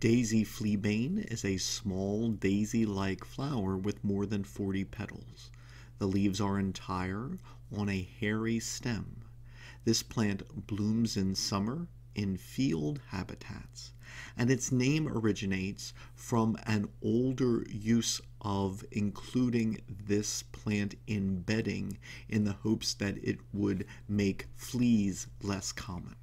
Daisy fleabane is a small daisy-like flower with more than 40 petals. The leaves are entire on a hairy stem. This plant blooms in summer in field habitats, and its name originates from an older use of including this plant in bedding in the hopes that it would make fleas less common.